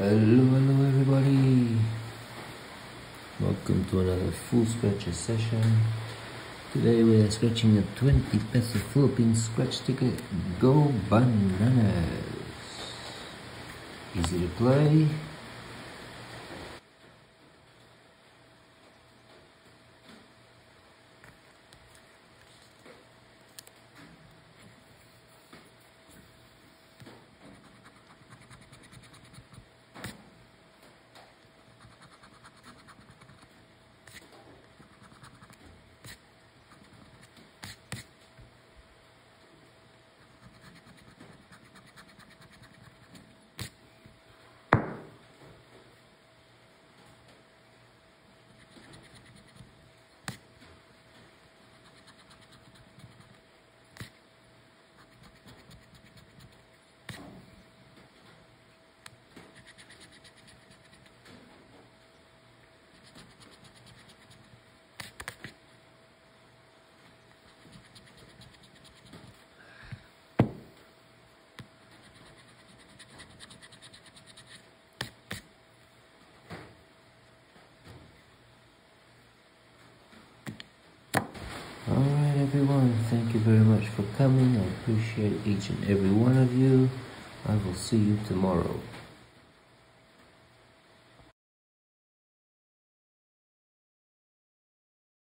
Hello, hello everybody. Welcome to another Fu scratcher session. Today we are scratching a 20 peso Philippine scratch ticket. Go bananas. Easy to play. Everyone, thank you very much for coming. I appreciate each and every one of you. I will see you tomorrow.